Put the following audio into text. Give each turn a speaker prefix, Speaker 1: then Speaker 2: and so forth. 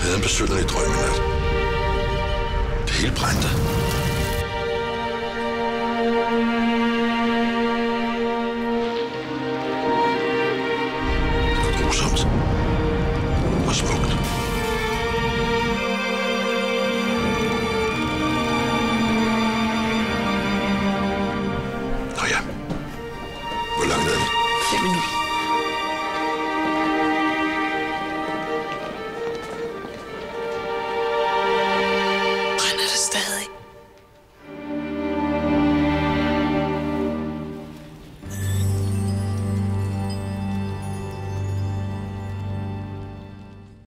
Speaker 1: havde en besønderlig drøm i nat. Det hele brændte. Det var grusomt. Og smukt. Nå ja. Hvor langt er det?
Speaker 2: Fem minutter. stadig.